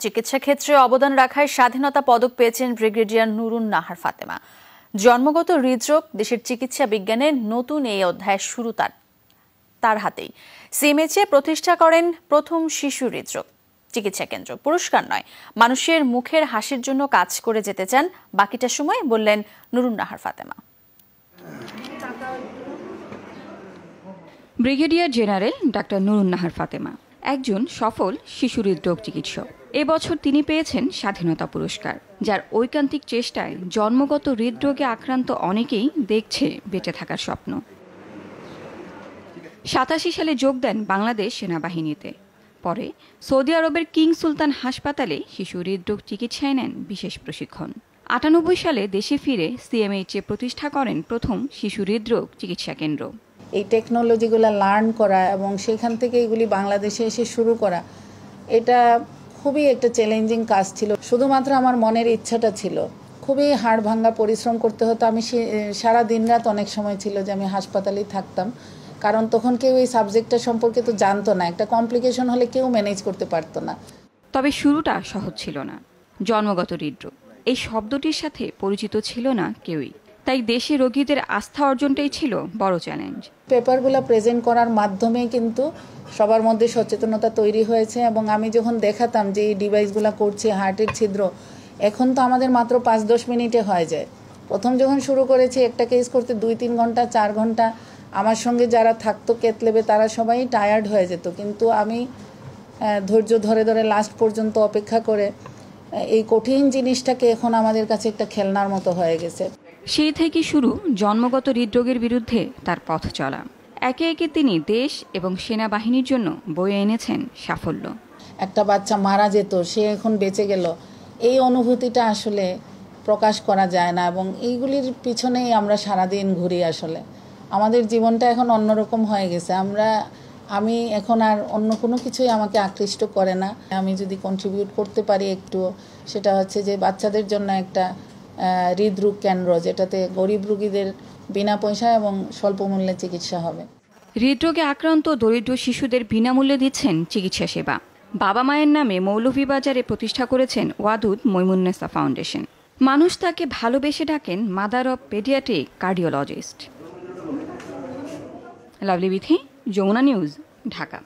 চিকিৎসা ক্ষেত্রে অবদান রাখায় স্বাধীনতা পদক পেয়েছেন ব্রিগেডিয়ার নুরুন নাহার ফাতেমা। জন্মগত হৃদরোগ দেশের চিকিৎসা বিজ্ঞানের নতুন এই অধ্যায় শুরু তার তার হাতেই। সিএমএচে প্রতিষ্ঠা করেন প্রথম শিশু হৃদরোগ চিকিৎসা কেন্দ্র। পুরস্কার নয়, মানুষের মুখের হাসির জন্য কাজ করে যেতে চান। বাকিটা সময় বললেন Nurun Nahar Fatema. Brigadier general doctor Nurun Nahar Fatema, একজন সফল শিশু হৃদরোগ চিকিৎসক। এবছর তিনি পেয়েছেন স্বাধীনতা পুরস্কার, যার ঐকান্তিক চেষ্টায় জন্মগত হৃদরোগে আক্রান্ত অনেকেই দেখছে বেঁচে থাকার স্বপ্ন। সাতাশি সালে যোগ দেন বাংলাদেশ সেনাবাহিনীতে। পরে সৌদি আরবের কিং সুলতান হাসপাতালে শিশু হৃদরোগ চিকিৎসায় নেন বিশেষ প্রশিক্ষণ। আটানব্বই সালে দেশে ফিরে সিএমএইচে প্রতিষ্ঠা করেন প্রথম শিশু হৃদরোগ চিকিৎসা কেন্দ্র। এই টেকনোলজিগুলো লার্ন করা এবং সেখান থেকে এগুলি বাংলাদেশে এসে শুরু করা, এটা খুবই একটা চ্যালেঞ্জিং কাজ ছিল। শুধুমাত্র আমার মনের ইচ্ছাটা ছিল। খুবই হাড় ভাঙ্গা পরিশ্রম করতে হতো। আমি সারা দিন রাত অনেক সময় ছিল যে আমি হাসপাতালেই থাকতাম। কারণ তখন কেউ এই সাবজেক্টটা সম্পর্কে তো জানতো না। একটা কমপ্লিকেশন হলে কেউ ম্যানেজ করতে পারতো না। তবে শুরুটা সহজ ছিল না। জন্মগত হৃদরোগ। এই শব্দটির সাথে পরিচিত ছিল না কেউই। তাই দেশি রোগীদের আস্থা অর্জনটাই ছিল বড় চ্যালেঞ্জ। পেপারগুলো প্রেজেন্ট করার মাধ্যমে কিন্তু সবার মধ্যে সচেতনতা তৈরি হয়েছে এবং আমি যখন দেখাতাম যে এই ডিভাইসগুলো করছে হার্টের ছিদ্র, এখন তো আমাদের মাত্র পাঁচ দশ মিনিটে হয়ে যায়। প্রথম যখন শুরু করেছি, একটা কেস করতে দুই তিন ঘণ্টা, চার ঘণ্টা, আমার সঙ্গে যারা থাকতো কেতলেবে তারা সবাই টায়ার্ড হয়ে যেত। কিন্তু আমি ধৈর্য ধরে ধরে লাস্ট পর্যন্ত অপেক্ষা করে এই কঠিন জিনিসটাকে এখন আমাদের কাছে একটা খেলনার মতো হয়ে গেছে। সেই থেকে শুরু জন্মগত হৃদরোগের বিরুদ্ধে তার পথ চলা। একে একে তিনি দেশ এবং সেনাবাহিনীর জন্য বয়ে এনেছেন সাফল্য। একটা বাচ্চা মারা যেত সে এখন বেঁচে গেল। এই অনুভূতিটা আসলে প্রকাশ করা যায় না এবং এইগুলির পিছনেই আমরা সারাদিন ঘুরি আসলে। আমাদের জীবনটা এখন অন্যরকম হয়ে গেছে। আমরা আমি এখন আর অন্য কোনো কিছুই আমাকে আকৃষ্ট করে না। আমি যদি কন্ট্রিবিউট করতে পারি একটু সেটা হচ্ছে যে বাচ্চাদের জন্য একটা হৃদরোগ কেন্দ্র, যেটাতে গরিব রুগীদের বিনা পয়সা এবং স্বল্প মূল্যে চিকিৎসা হবে। হৃদরোগে আক্রান্ত দরিদ্র শিশুদের বিনামূল্যে দিচ্ছেন চিকিৎসা সেবা। বাবা মায়ের নামে মৌলভীবাজারে প্রতিষ্ঠা করেছেন ওয়াদুদ মৈমুন্নেসা ফাউন্ডেশন। মানুষ তাকে ভালোবেসে ডাকেন mother of paediatric cardiologist. Lovely Bithi. Jamuna news Dhaka